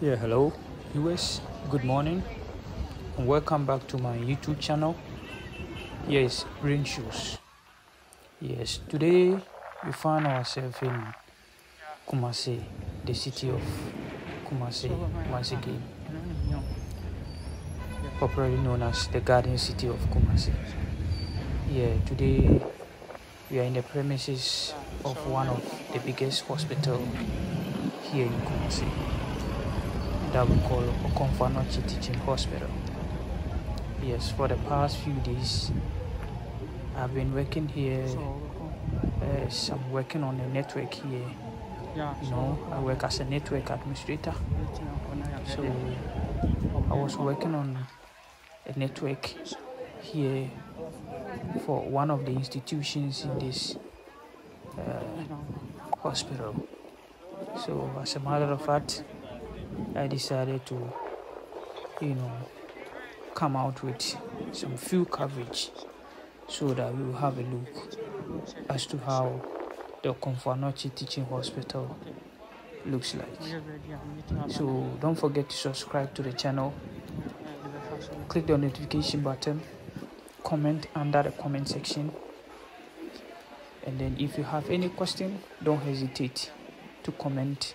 Yeah, hello, US. Good morning, and welcome back to my YouTube channel. Yes, Green Shoes. Yes, today we find ourselves in Kumasi, the city of Kumasi, once again, popularly known as the Garden City of Kumasi. Yeah, today we are in the premises of one of the biggest hospital here in Kumasi that we call Okomfo Anokye Teaching Hospital. Yes, for the past few days, I've been working here. Uh, I'm working on a network here. You know, I work as a network administrator. So I was working on a network here for one of the institutions in this uh, hospital. So as a matter of fact, I decided to, you know, come out with some few coverage so that we will have a look as to how the Komfo Anokye Teaching Hospital looks like. So don't forget to subscribe to the channel, click the notification button, comment under the comment section, and then if you have any question, don't hesitate to comment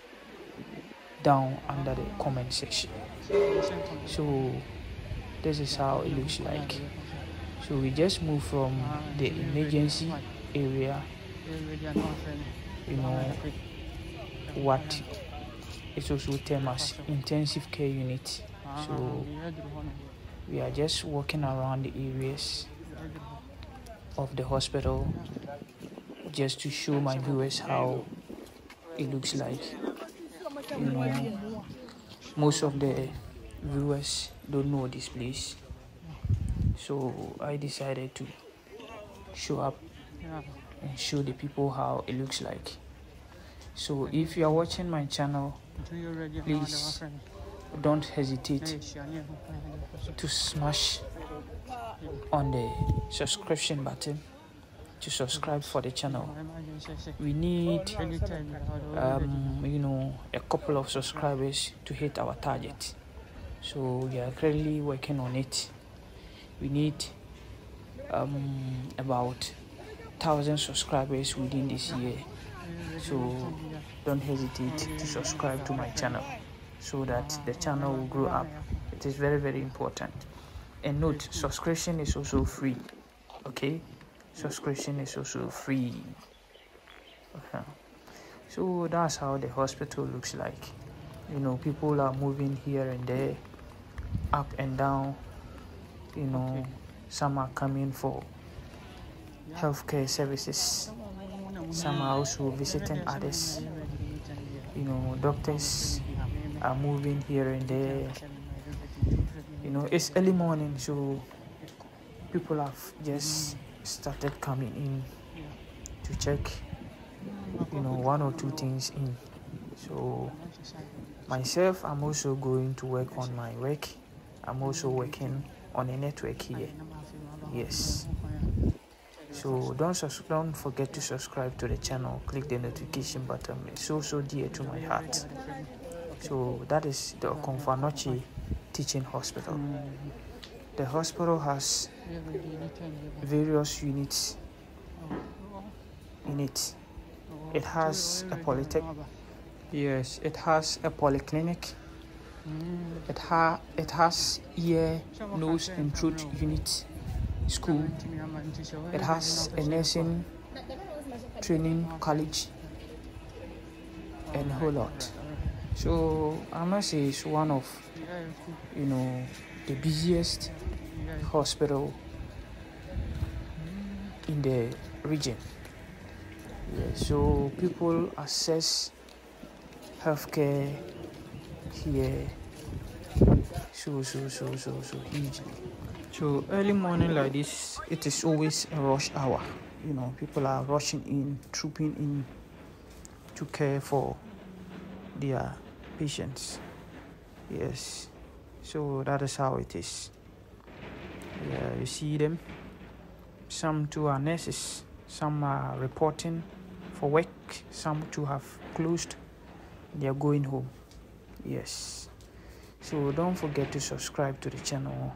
down under the comment section. So this is how it looks like. So we just move from the emergency area you know what it's also termed as intensive care unit. So we are just walking around the areas of the hospital just to show my viewers how it looks like Mm. most of the viewers don't know this place. So I decided to show up and show the people how it looks like. So if you are watching my channel, please don't hesitate to smash on the subscription button to subscribe for the channel. We need, um, you know, a couple of subscribers to hit our target. So we are currently working on it. We need um, about thousand subscribers within this year. So don't hesitate to subscribe to my channel so that the channel will grow up. It is very very important. And note, subscription is also free. Okay subscription is also free. Okay. so that's how the hospital looks like. You know people are moving here and there up and down. You know okay. some are coming for healthcare services. Some are also visiting others. You know doctors are moving here and there. You know it's early morning so people have just started coming in to check you know one or two things in. So myself i'm also going to work on my work. I'm also working on a network here. Yes. So don't don't forget to subscribe to the channel. Click the notification button. It's so so dear to my heart. So that is the Okomfo Anokye teaching hospital the hospital has various units in it. It has a polytech. Yes, it has a polyclinic. It ha it has ear, nose, and throat unit school. It has a nursing training college and a whole lot. So I must say it's one of you know the busiest hospital in the region. Yeah, so people access healthcare here so so so so so hugely. So early morning like this, it is always a rush hour. You know, people are rushing in, trooping in to care for their patients. Yes. So that is how it is. Yeah, you see them. Some two are nurses. Some are reporting for work. Some to have closed. They are going home. Yes. so don't forget to subscribe to the channel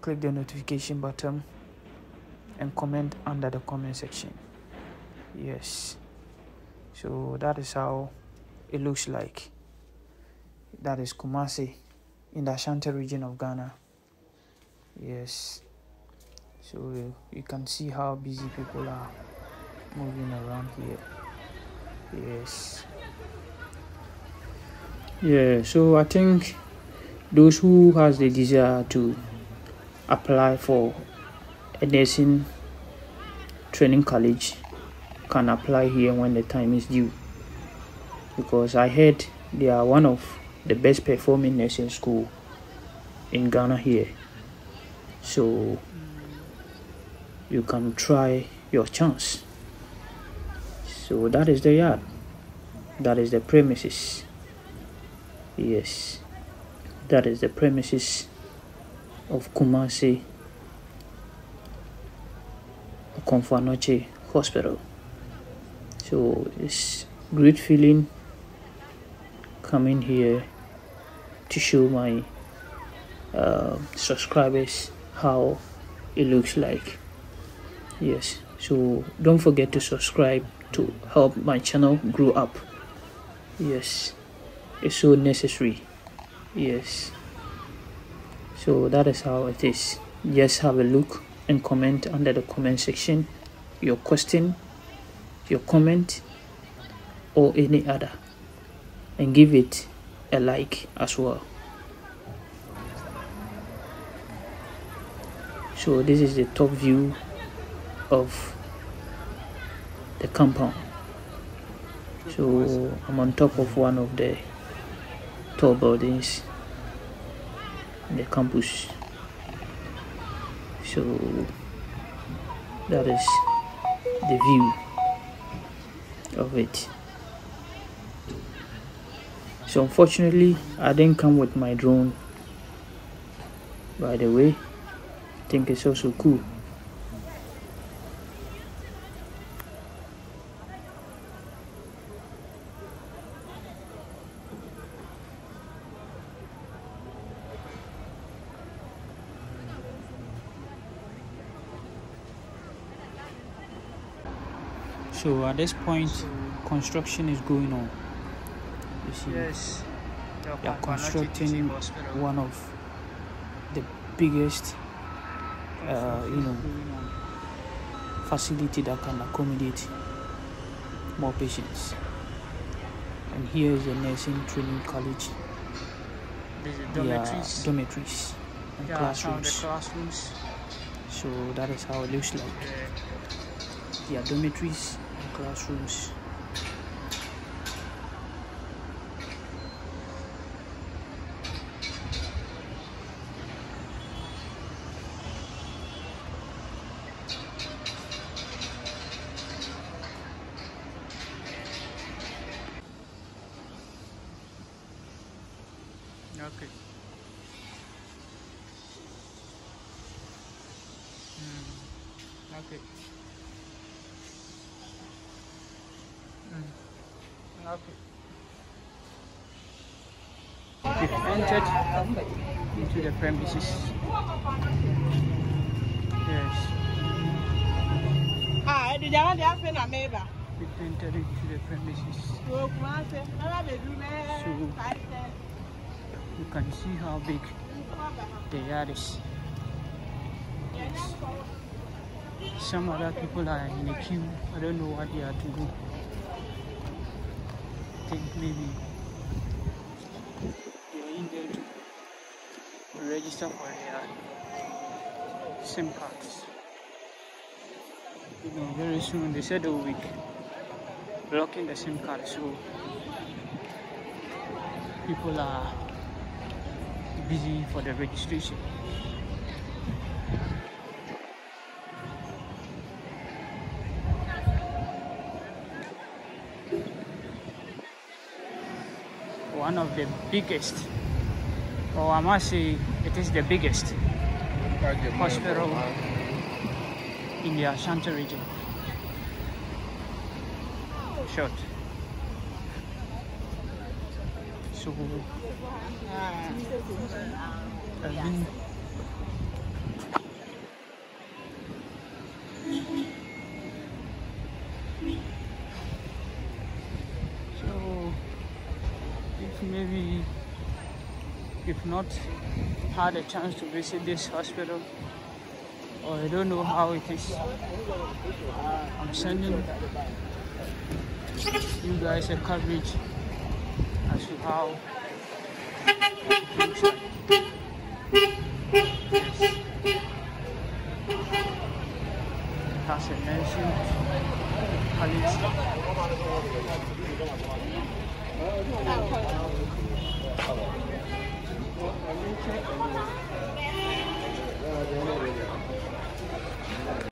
click the notification button and comment under the comment section yes so that is how it looks like that is Kumasi in the Ashanti region of Ghana. Yes. So you can see how busy people are moving around here. Yes. Yeah so I think those who has the desire to apply for a nursing training college can apply here when the time is due. Because I heard they are one of the best performing nursing school in Ghana here. So you can try your chance. So that is the yard. That is the premises. Yes. That is the premises of Kumasi Komfo Anokye Hospital. So it's great feeling coming here to show my uh, subscribers how it looks like. Yes, so don't forget to subscribe to help my channel grow up. Yes, it's so necessary. Yes, so that is how it is. Just have a look and comment under the comment section your question, your comment, or any other, and give it a like as well. So this is the top view of the compound. So I'm on top of one of the tall buildings in the campus so that is the view of it so unfortunately I didn't come with my drone by the way I think it's also cool So at this point, construction is going on. Yes, they are constructing one of the biggest, uh, you know, facility that can accommodate more patients. And here is the nursing training college. dormitories. dormitories and Yeah, classrooms. classrooms. So that is how it looks like. Are dormitories and classrooms. Okay. Mm. Okay. Mm. Okay. We've entered into the premises. Yes, Ah, ẹdi jama di afe na meba. we've entered into the premises. O kuma se, mama be du me So-. You can see how big the yard is. Yes. Some other people are in a queue. I don't know what they are to do. I think maybe they are in there to register for their SIM cards. You know, very soon they said will be blocking the SIM card, so people are busy for the registration. One of the biggest, or I must say, it is the biggest hospital in the Ashanti region. Short. So so if maybe if not had a chance to visit this hospital or I don't know how it is uh, I'm sending you guys a coverage as to how looks like.